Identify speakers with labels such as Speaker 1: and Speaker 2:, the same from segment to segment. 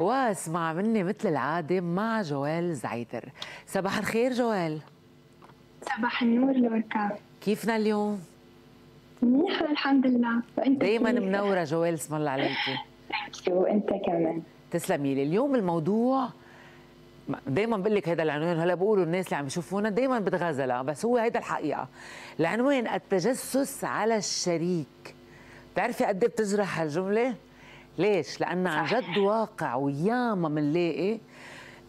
Speaker 1: واسمع مني مثل العادة مع جوال زعيتر صباح الخير جوال.
Speaker 2: صباح النور لوركا.
Speaker 1: كيفنا اليوم؟
Speaker 2: منيحة الحمد لله.
Speaker 1: وأنت دايما منورة جوال اسم الله عليكي
Speaker 2: وأنت كمان.
Speaker 1: تسلمي لي. اليوم الموضوع دايما بقول لك هذا العنوان هلا بقولوا الناس اللي عم يشوفونا دايما بتغازلها بس هو هيدا الحقيقة. العنوان التجسس على الشريك. بتعرفي قد إيه بتجرح هالجملة؟ ليش؟ لأن عن جد واقع وياما بنلاقي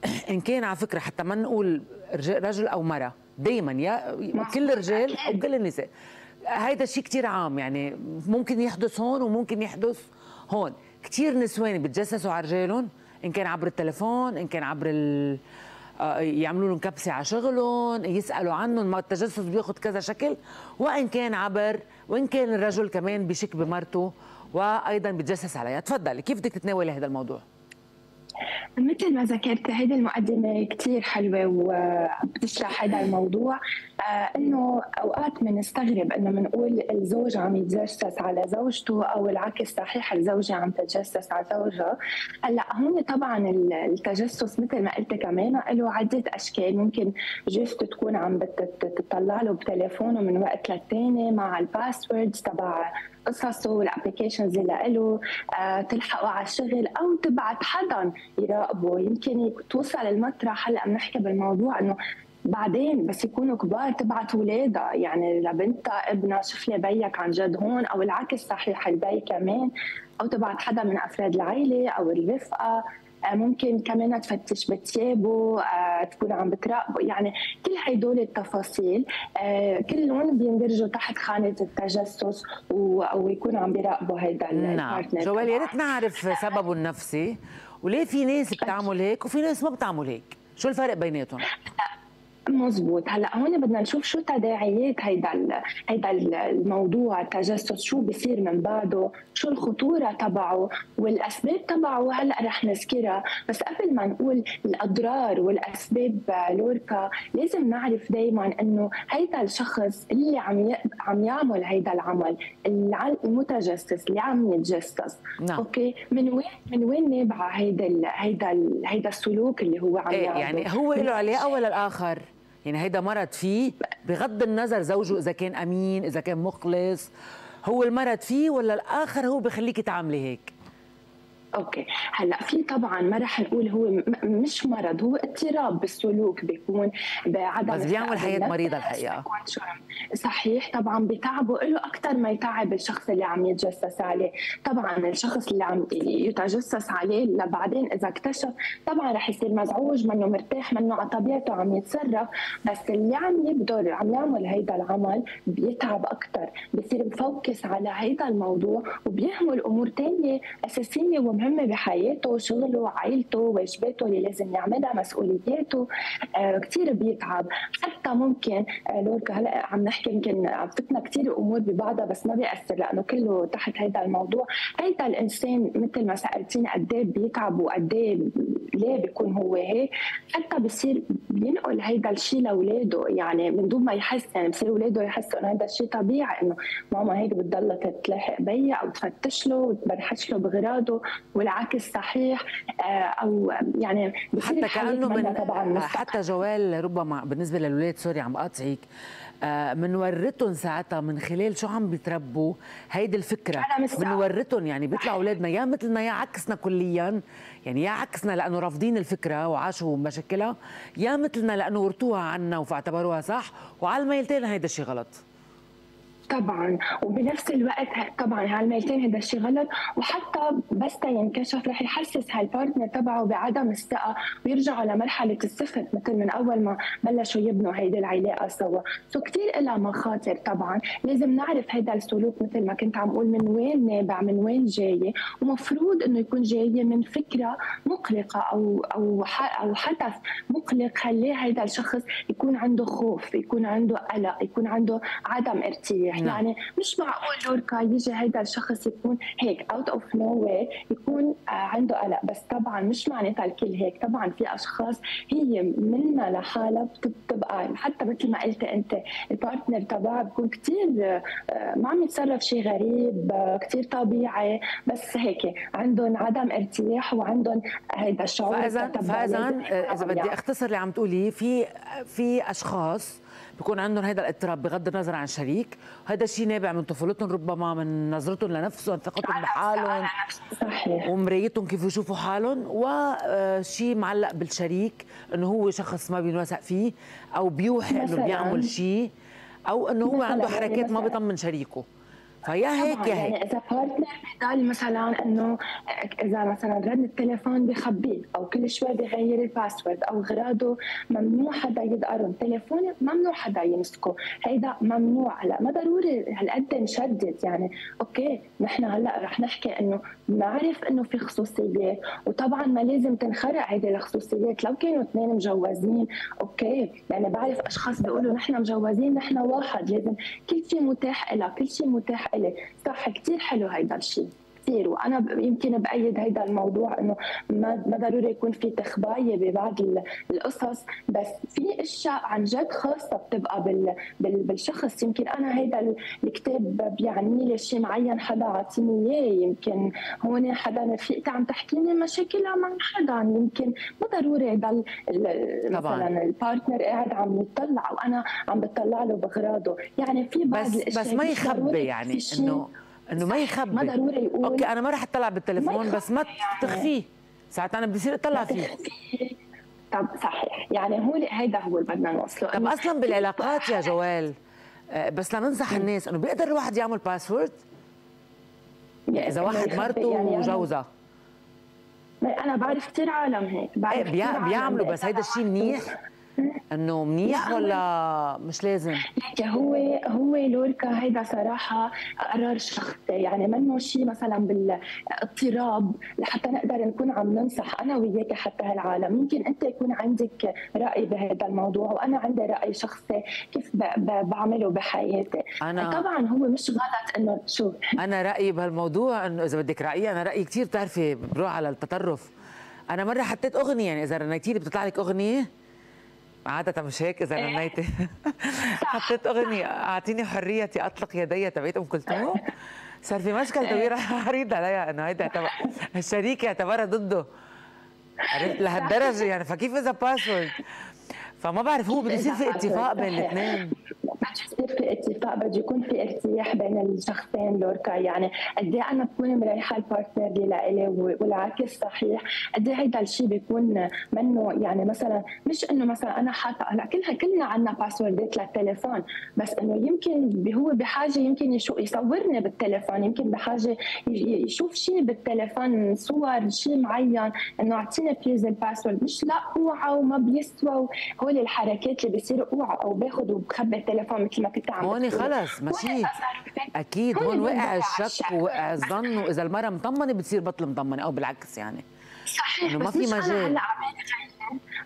Speaker 1: إن كان على فكرة حتى ما نقول رجل أو مراه دايما يا كل الرجال أو كل النساء. هيدا الشيء كثير عام يعني ممكن يحدث هون وممكن يحدث هون. كثير نسوان بتجسسوا على رجالهم إن كان عبر التليفون إن كان عبر ال... آه، يعملوا لهم كبسة على شغلهم يسألوا عنهم ما التجسس بياخذ كذا شكل. وإن كان عبر وإن كان الرجل كمان بشك بمرته وأيضا بيتجسس عليها تفضلي كيف بدك تتناولي هذا الموضوع؟
Speaker 2: مثل ما ذكرت هيدي المقدمة كثير حلوة وبتشرح هذا الموضوع. آه إنه أوقات بنستغرب إنه بنقول الزوج عم يتجسس على زوجته أو العكس صحيح الزوجة عم تتجسس على زوجها. هلأ هون طبعا التجسس مثل ما قلت كمان له عدة أشكال. ممكن جوزته تكون عم بتطلع له بتليفونه من وقت للتاني مع ال passwords تبع قصصه وال applications اللي له آه تلحقه على الشغل أو تبعت حدا يراقبه. يمكن توصل لمطرح هلأ بنحكي بالموضوع إنه بعدين بس يكونوا كبار تبعت اولادها يعني لبنتها ابنها شوف لي بيك عن جد هون أو العكس صحيح البي كمان. أو تبعت حدا من أفراد العائله أو الرفقة. ممكن كمان تفتش بثيابه آه، تكون عم بتراقبه يعني كل هدول التفاصيل آه، كلهم بيندرجوا تحت خانة التجسس أو يكونوا عم بيراقبوا هيدا
Speaker 1: نعم. جوال يا ريت نعرف سببه النفسي. وليه في ناس بتعمل هيك وفي ناس ما بتعمل هيك؟ شو الفرق بيناتهم؟
Speaker 2: مزبوط هلا هون بدنا نشوف شو تداعيات هيدا هيدا الموضوع التجسس شو بصير من بعده شو الخطورة تبعه والأسباب تبعه هلا رح نذكرها. بس قبل ما نقول الأضرار والأسباب لوركا لازم نعرف دائما إنه هيدا الشخص اللي عم عم يعمل هيدا العمل المتجسس اللي عم يتجسس. نعم. أوكي؟ من وين من وين نابعة هيدا هيدا هيدا السلوك اللي هو عم
Speaker 1: إيه يعني هو له علاقه ولا الآخر؟ يعني هيدا مرض فيه بغض النظر زوجه إذا كان أمين إذا كان مخلص هو المرض فيه ولا الآخر هو بخليك تعملي هيك؟
Speaker 2: أوكي. هلأ في طبعا ما رح نقول هو مش مرض هو اضطراب بالسلوك بيكون بعدم
Speaker 1: بس بيعمل حياه مريضة الحقيقة.
Speaker 2: صحيح طبعا بتعبه له أكثر ما يتعب الشخص اللي عم يتجسس عليه. طبعا الشخص اللي عم يتجسس عليه لبعدين إذا اكتشف طبعا رح يصير مزعوج منه مرتاح منه على طبيعته عم يتصرف. بس اللي عم يقدر عم يعمل هيدا العمل بيتعب أكثر بصير مفوكس على هيدا الموضوع وبيهمل أمور ثانية أساسية مهمة بحياته شغله عائلته واجباته اللي لازم يعملها مسؤولياته آه كثير بيتعب. حتى ممكن آه لوركا هلأ عم نحكي يمكن فتنا كثير أمور ببعضها بس ما بيأثر لأنه كله تحت هذا الموضوع. هيدا الإنسان مثل ما سألتيني قد إيه بيتعب وقد إيه ليه بيكون هو هيك حتى بصير بينقل هيدا الشيء لأولاده. يعني من دون ما يحس يعني بصير أولاده يحسوا إنه هذا الشيء طبيعي إنه ماما هيك بتضلها تلاحق بيا أو تفتش له وتبرحش له بغراضه. والعكس صحيح آه، أو يعني
Speaker 1: حتى كأنه من طبعا حتى جوال ربما بالنسبة للاولاد سوري عم بقاطعك بنورتهم آه ساعتها من خلال شو عم بيتربوا هيدي الفكرة بنورتهم يعني بيطلعوا أولادنا يا مثلنا يا عكسنا كليا يعني يا عكسنا لأنه رافضين الفكرة وعاشوا مشاكلها يا مثلنا لأنه ورثوها عنا فاعتبروها صح وعلى الميلتين هيدا الشيء غلط.
Speaker 2: طبعا. وبنفس الوقت طبعا هالميلتين هذا الشيء غلط؟ وحتى بس ينكشف رح يحسس هالبارتنر تبعه بعدم الثقة ويرجعوا لمرحله الصفر مثل من أول ما بلشوا يبنوا هيدي العلاقة سوا. so كثير لها مخاطر طبعا. لازم نعرف هذا السلوك مثل ما كنت عم أقول من وين نابع من وين جاي ومفروض إنه يكون جاي من فكرة مقلقة أو أو أو حدث مقلق خليه هذا الشخص يكون عنده خوف يكون عنده قلق يكون عنده عدم ارتياح. نعم. يعني مش معقول لوركا يجي هيدا الشخص يكون هيك out of nowhere يكون آه، عنده قلق. بس طبعا مش معناتها الكل هيك. طبعا في أشخاص هي منها لحالها بتبقى حتى مثل ما قلت أنت البارتنر تبعها بيكون كثير آه، ما عم يتصرف شيء غريب كثير طبيعي. بس هيك عندهم عدم ارتياح وعندهم هيدا الشعور
Speaker 1: فاذا فإذا إذا بدي أختصر اللي عم تقوليه في في أشخاص بيكون عندهم هذا الاضطراب بغض النظر عن شريك. هذا الشيء نابع من طفولتهم ربما من نظرتهم لنفسهم ثقتهم بحالهم صحيح. ومرايتهم كيف يشوفوا حالهم. وشيء معلق بالشريك إنه هو شخص ما بينوثق فيه أو بيوحي إنه بيعمل شيء أو إنه هو عنده حركات ما بيطمن شريكه. فيا هيك يا
Speaker 2: هيك. يعني إذا partner بضل مثلا إنه إذا مثلا رن التليفون بخبيه أو كل شوي بغير ال password أو غراضه ممنوع حدا يدقرهم تليفوني ممنوع حدا يمسكه. هيدا ممنوع. هلأ ما ضروري هالقد نشدد. يعني okay نحن هلأ رح نحكي إنه نعرف إنه في خصوصيات وطبعا ما لازم تنخرق هيدي الخصوصيات. لو كانوا اثنين مجوزين okay يعني بعرف أشخاص بيقولوا نحن مجوزين نحن واحد لازم كل شيء متاح لها كل شيء متاح إلي صح كثير حلو هيدا الشيء كثير وأنا يمكن بأيد هيدا الموضوع إنه ما ما ضروري يكون في تخباية ببعض القصص بس في أشياء عن جد خاصة بتبقى بال بالشخص. يمكن أنا هيدا الكتاب بيعني لي شيء معين حدا عاطيني إياه يمكن هون حدا رفيقتي عم تحكيني مشاكلها مع حدا يمكن ما ضروري يضل مثلا ال partner قاعد عم يطلع وأنا عم بطلع له بأغراضه. يعني في بعض
Speaker 1: بس
Speaker 2: الأشياء
Speaker 1: بس ما يخبي يعني إنه إنه ما يخبي.
Speaker 2: ما ضروري يقول؟
Speaker 1: okay أنا ما رح أطلع بالتليفون بس ما تخفيه. ساعات أنا بصير أطلع فيه.
Speaker 2: طب صحيح. يعني هو هيدا هو اللي بدنا نوصله.
Speaker 1: طب أصلا بالعلاقات يا جويل آه، بس لننصح الناس إنه بيقدر الواحد يعمل باسورد يعني إذا واحد مرته يعني وجوزها.
Speaker 2: أنا بعرف كثير عالم هيك. بعرف
Speaker 1: إيه بيعملوا بس هيدا الشيء منيح؟ إنه منيح ولا مش لازم؟
Speaker 2: ليك هو هو لوركا هيدا صراحة قرار شخصي. يعني منه شيء مثلا بالاضطراب لحتى نقدر نكون عم ننصح أنا وياك حتى هالعالم. يمكن أنت يكون عندك رأي بهذا الموضوع وأنا عندي رأي شخصي كيف بعمله بحياتي. أنا طبعا هو مش غلط إنه شو؟
Speaker 1: أنا رأيي بهالموضوع إنه إذا بدك رأيي أنا رأيي كثير بتعرفي بروح على التطرف. أنا مرة حطيت أغنية يعني إذا رنيتي لي بتطلع لك أغنية؟ عادة مش هيك إذا رنيتي حطيت أغنية أعطيني حريتي أطلق يدي تبعت أم كلثوم؟ صار في مشكل كبير عريض عليها إنه هيدا الشريك يعتبرها ضده. عرفت؟ لهالدرجة يعني. فكيف إذا باسورد فما بعرف هو بده يصير في اتفاق بين الاثنين.
Speaker 2: بده يصير في اتفاق بده يكون في ارتياح بين الشخصين لوركا. يعني قد إيه أنا بكون مريحة ال partner اللي لإلي والعكس صحيح. قد إيه هيدا الشيء بيكون منه يعني مثلا مش إنه مثلا أنا حاطة هلأ كلها كلنا عندنا باسوردات للتليفون. بس إنه يمكن هو بحاجة يمكن يصورني بالتليفون يمكن بحاجة يشوف شيء بالتليفون صور شيء معين إنه أعطيني please ال password مش لا أوعى وما بيسوى هول الحركات اللي بيصيروا أوعى أو باخذ وبخبي التليفون مثل ما كنت عم
Speaker 1: هون خلص ماشي أكيد هون وقع الشك ووقع الظن وإذا المرأة مطمنة بتصير بطل مطمنه أو بالعكس يعني.
Speaker 2: صحيح ما في مجال.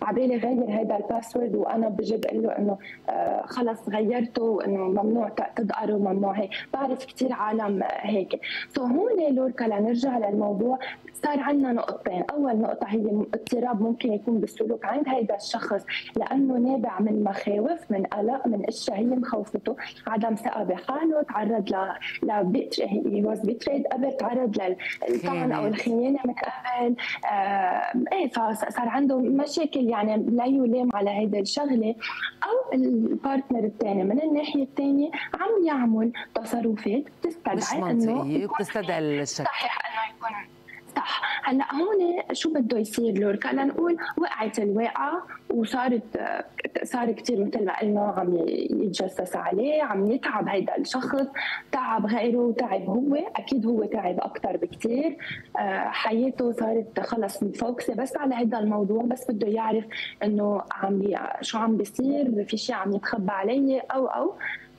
Speaker 2: عبالي غير هذا ال password وأنا بجي بقول له إنه آه خلص غيرته وإنه ممنوع تدقر وممنوع هيك. بعرف كثير عالم هيك. so هون لوركا لنرجع للموضوع. صار عندنا نقطتين. أول نقطة هي اضطراب ممكن يكون بالسلوك عند هذا الشخص لأنه نابع من مخاوف من قلق من أشياء هي مخوفته. عدم ثقة بحاله تعرض ل ل he was betrayed قبل تعرض للطعن أو الخيانة من قبل آه إيه فصار عنده مشاكل يعني لا يلام على هيدا الشغلة أو ال partner الثاني من الناحية الثانية عم يعمل تصرفات
Speaker 1: بتستدعي إنه بتستدعي الشك
Speaker 2: صحيح إنه يكون صح هلا هون شو بده يصير لوركا لنقول وقعت الواقعه وصارت صار كثير مثل ما قلنا عم يتجسس عليه عم يتعب هيدا الشخص. تعب غيره وتعب هو أكيد هو تعب أكثر بكثير آه، حياته صارت خلص مفوكسه بس على هيدا الموضوع بس بده يعرف إنه عم شو عم بيصير في شيء عم يتخبى علي أو أو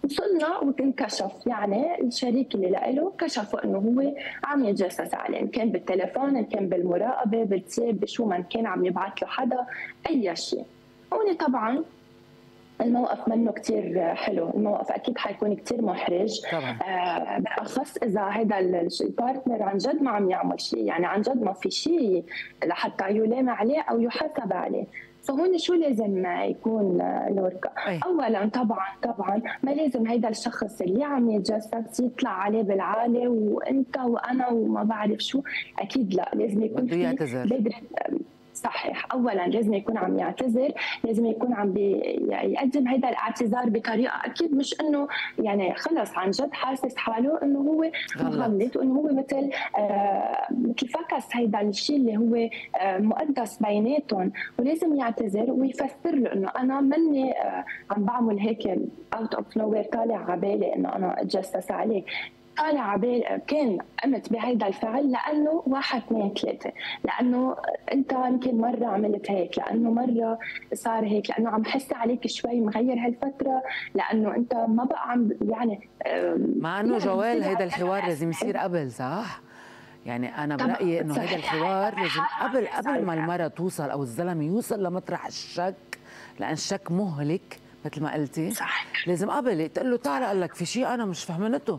Speaker 2: وصلنا وتنكشف. يعني الشريك اللي له كشفوا إنه هو عم يتجسس عليه إن كان بالتليفون إن كان بالمراقبة بالتيب بشو ما كان عم يبعث له حدا أي شيء. هون طبعا الموقف منه كتير حلو. الموقف أكيد حيكون كتير محرج.
Speaker 1: طبعا.
Speaker 2: آه بالأخص إذا هذا ال partner عن جد ما عم يعمل شيء. يعني عن جد ما في شيء لحتى يلام عليه أو يحاسب عليه. فهون شو لازم يكون لوركا
Speaker 1: أي.
Speaker 2: اولا طبعا طبعا ما لازم هيدا الشخص اللي عم يتجسس يطلع عليه بالعالي وأنت وأنا وما بعرف شو أكيد لا لازم يكون في
Speaker 1: يعتذر.
Speaker 2: صحيح. اولا لازم يكون عم يعتذر لازم يكون عم يقدم هذا الاعتذار بطريقة أكيد مش إنه يعني خلص عن جد حاسس حاله إنه هو
Speaker 1: غلط.
Speaker 2: وإنه هو مثل آه مثل فكس هيدا الشيء اللي هو آه مقدس بيناتهم. ولازم يعتذر ويفسر له إنه أنا مني آه عم بعمل هيك out of nowhere طالع على بالي إنه أنا اتجسس عليك طالع عبال كان قمت بهيدا الفعل لأنه واحد اثنين ثلاثة، لأنه أنت يمكن مرة عملت هيك، لأنه مرة صار هيك، لأنه عم حس عليك شوي مغير هالفترة، لأنه أنت ما بقى عم يعني
Speaker 1: مع أنه
Speaker 2: يعني
Speaker 1: جوال هيدا
Speaker 2: هذا
Speaker 1: الحوار. لازم يصير قبل صح؟ يعني
Speaker 2: أنا
Speaker 1: برأيي إنه هيدا
Speaker 2: صحيح.
Speaker 1: الحوار لازم قبل قبل ما
Speaker 2: صحيح.
Speaker 1: المراه توصل أو الزلمة يوصل لمطرح الشك لأن الشك مهلك مثل ما قلتي
Speaker 2: صح
Speaker 1: لازم قبل تقول له تعال قال لك في شيء أنا مش فهمنته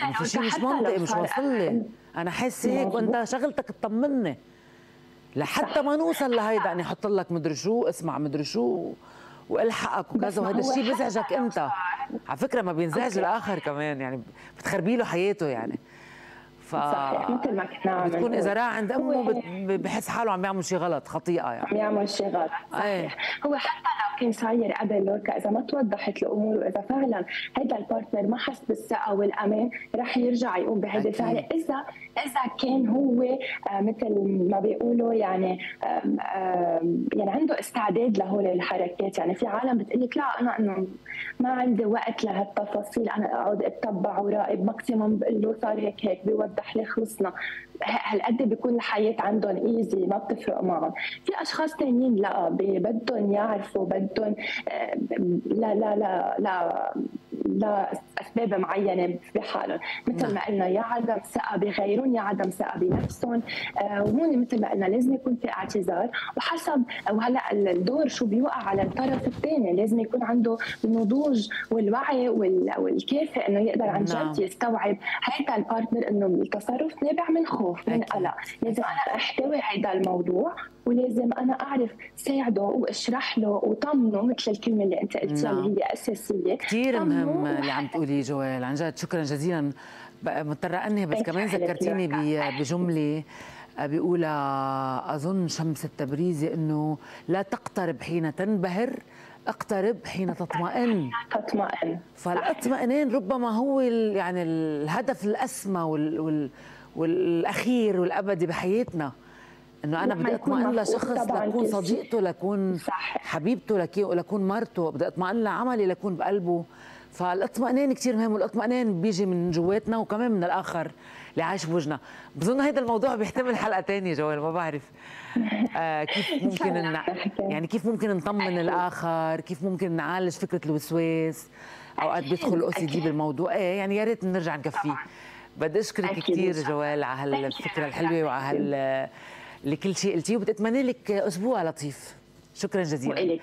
Speaker 1: يعني في مش منطقي مش واصل لي. أنا حاسس هيك وانت شغلتك تطمني. لحتى ما نوصل لهيدا اني أحط لك مدري شو اسمع مدري شو والحقك وكذا.
Speaker 2: ما
Speaker 1: وهذا الشيء بيزعجك
Speaker 2: أنت.
Speaker 1: على فكرة ما بينزعج. الآخر كمان يعني بتخربي له حياته يعني. ف
Speaker 2: صحيح مثل ما كنا
Speaker 1: بتكون
Speaker 2: إذا.
Speaker 1: راح عند أمه بحس حاله عم يعمل شيء غلط خطيئة يعني.
Speaker 2: عم يعمل شيء غلط. صحيح. هو حتى كان صاير قبل لوركا. إذا ما توضحت الأمور وإذا فعلا هيدا ال partner ما حس بالثقه والأمان رح يرجع يقوم
Speaker 1: أكيد.
Speaker 2: الفعلة. اذا إذا كان هو آه، مثل ما بيقولوا يعني يعني عنده استعداد لهول الحركات. يعني في عالم بتقول لك لا أنا إنه ما عندي وقت لهالتفاصيل. أنا أقعد أتبع وراقب maximum بقول له صار هيك هيك بيوضح لي خلصنا. هالقد بيكون الحياة عندهم ايزي ما بتفرق معهم. في أشخاص تانيين لا بدهم يعرفوا بدهم آه، لا لا لا لا لا أسباب معينة بحالهم مثل
Speaker 1: نعم.
Speaker 2: ما قلنا يا عدم ثقة بغيرهم يا عدم ثقة بنفسهم آه، وهون مثل ما قلنا لازم يكون في اعتذار وحسب وهلا الدور شو بيوقع على الطرف الثاني لازم يكون عنده النضوج والوعي وال- والكافي إنه يقدر عن
Speaker 1: نعم.
Speaker 2: جد يستوعب هيدا البارتنر إنه التصرف نابع من خوف من. قلق لازم أنا أحتوي هيدا الموضوع ولازم أنا أعرف ساعده واشرح له وطمنه مثل الكلمة اللي أنت قلتيها
Speaker 1: نعم.
Speaker 2: اللي هي أساسية.
Speaker 1: كثير مهم اللي عم تقوليه جوال. عن جد شكرا جزيلا. بقى مضطرة أنهي بس كمان ذكرتيني
Speaker 2: بركة.
Speaker 1: ب- بجملة بيقولها أظن شمس التبريزي أنه لا تقترب حين تنبهر اقترب حين تطمئن.
Speaker 2: تطمئن.
Speaker 1: فالاطمئنان ربما هو يعني الهدف الأسمى وال وال والأخير والأبدي بحياتنا. إنه
Speaker 2: أنا
Speaker 1: بدي
Speaker 2: أطمئن
Speaker 1: لشخص لكون. صديقته لكون
Speaker 2: صح.
Speaker 1: حبيبته لكي لكون مرته بدي أطمئن لعملي لكون بقلبه فالاطمئنان كثير مهم والاطمئنان بيجي من جواتنا وكمان من الآخر اللي عايش بوجهنا بظن هذا الموضوع بيحتمل حلقة تانية جوال ما بعرف آه كيف ممكن إن. يعني كيف ممكن نطمن الآخر كيف ممكن نعالج فكرة الوسواس
Speaker 2: أوقات
Speaker 1: بيدخل الأو سي دي. بالموضوع إيه يعني يا ريت نرجع نكفيه بدي
Speaker 2: أشكرك
Speaker 1: كثير. جوال على. هالفكره الحلوة وعلى هال لكل شيء قلتيه وبتتمنى لك أسبوع لطيف. شكرا جزيلا.